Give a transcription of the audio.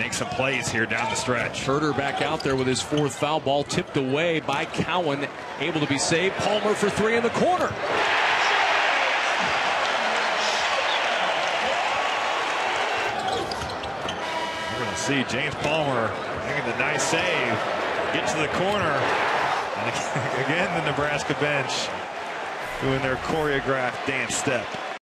make some plays here down the stretch. Herder back out there with his fourth foul ball tipped away by Cowan, able to be saved. Palmer for three in the corner. We're going to see James Palmer making the nice save, get to the corner, and again the Nebraska bench doing their choreographed dance step.